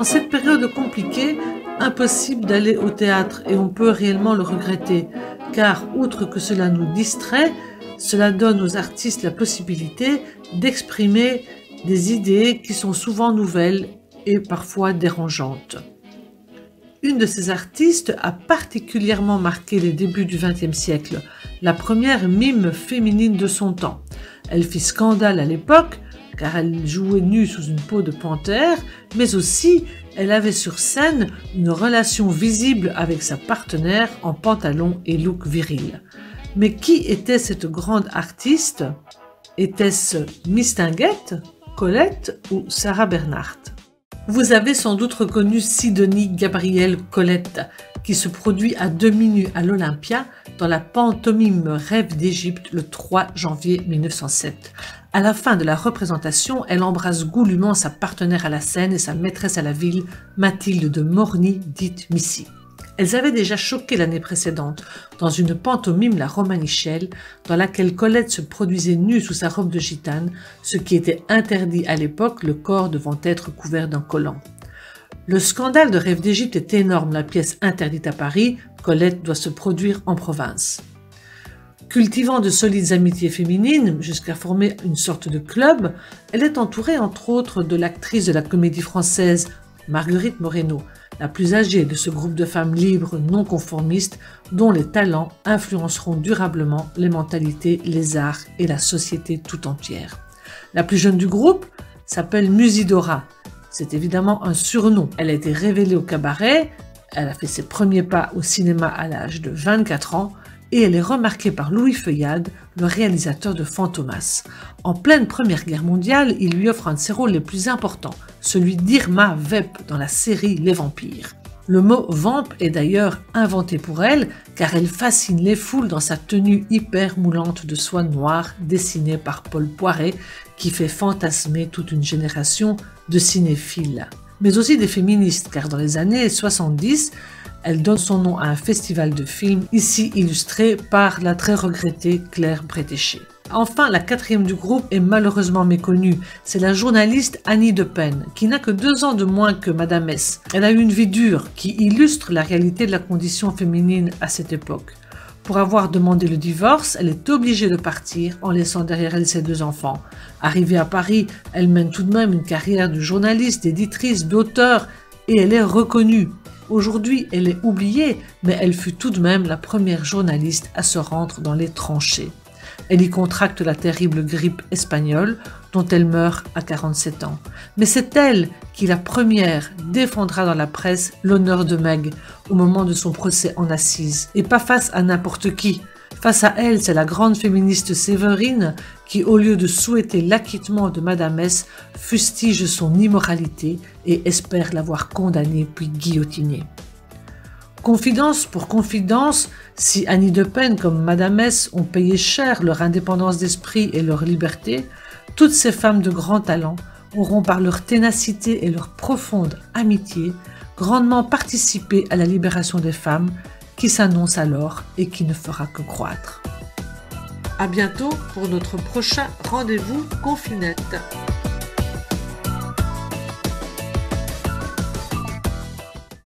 En cette période compliquée, impossible d'aller au théâtre et on peut réellement le regretter, car outre que cela nous distrait, cela donne aux artistes la possibilité d'exprimer des idées qui sont souvent nouvelles et parfois dérangeantes. Une de ces artistes a particulièrement marqué les débuts du XXe siècle, la première mime féminine de son temps. Elle fit scandale à l'époque car elle jouait nue sous une peau de panthère, mais aussi elle avait sur scène une relation visible avec sa partenaire en pantalon et look viril. Mais qui était cette grande artiste? Était-ce Miss Tinguette, Colette ou Sarah Bernhardt? Vous avez sans doute reconnu Sidonie Gabrielle Colette, qui se produit à demi nue à l'Olympia dans la pantomime Rêve d'Égypte le 3 janvier 1907. À la fin de la représentation, elle embrasse goulûment sa partenaire à la scène et sa maîtresse à la ville, Mathilde de Morny, dite Missy. Elles avaient déjà choqué l'année précédente dans une pantomime La Romanichelle dans laquelle Colette se produisait nue sous sa robe de gitane, ce qui était interdit à l'époque, le corps devant être couvert d'un collant. Le scandale de Rêve d'Égypte est énorme, la pièce interdite à Paris, Colette doit se produire en province. Cultivant de solides amitiés féminines jusqu'à former une sorte de club, elle est entourée entre autres de l'actrice de la comédie française Marguerite Moreno, la plus âgée de ce groupe de femmes libres non conformistes dont les talents influenceront durablement les mentalités, les arts et la société tout entière. La plus jeune du groupe s'appelle Musidora. C'est évidemment un surnom. Elle a été révélée au cabaret, elle a fait ses premiers pas au cinéma à l'âge de 24 ans et elle est remarquée par Louis Feuillade, le réalisateur de Fantomas. En pleine Première Guerre mondiale, il lui offre un de ses rôles les plus importants, celui d'Irma Vep dans la série Les Vampires. Le mot vamp est d'ailleurs inventé pour elle car elle fascine les foules dans sa tenue hyper moulante de soie noire dessinée par Paul Poiret qui fait fantasmer toute une génération de cinéphiles. Mais aussi des féministes car dans les années 70, elle donne son nom à un festival de films, ici illustré par la très regrettée Claire Bretéché. Enfin, la quatrième du groupe est malheureusement méconnue. C'est la journaliste Annie de Pen, qui n'a que deux ans de moins que Madame S. Elle a eu une vie dure qui illustre la réalité de la condition féminine à cette époque. Pour avoir demandé le divorce, elle est obligée de partir en laissant derrière elle ses deux enfants. Arrivée à Paris, elle mène tout de même une carrière de journaliste, d'éditrice, d'auteur et elle est reconnue. Aujourd'hui, elle est oubliée, mais elle fut tout de même la première journaliste à se rendre dans les tranchées. Elle y contracte la terrible grippe espagnole, dont elle meurt à 47 ans. Mais c'est elle qui, la première, défendra dans la presse l'honneur de Meg au moment de son procès en assises, et pas face à n'importe qui, Face à elle, c'est la grande féministe Séverine qui, au lieu de souhaiter l'acquittement de Madame S, fustige son immoralité et espère l'avoir condamnée puis guillotinée. Confidence pour confidence, si Annie de Pen comme Madame S ont payé cher leur indépendance d'esprit et leur liberté, toutes ces femmes de grand talent auront par leur ténacité et leur profonde amitié grandement participé à la libération des femmes qui s'annonce alors et qui ne fera que croître. À bientôt pour notre prochain rendez-vous Confinette.